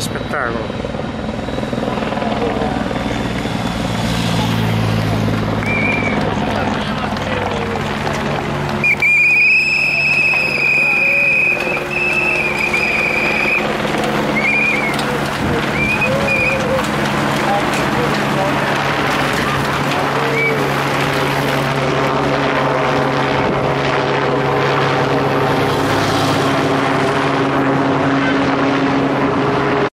spettacolo.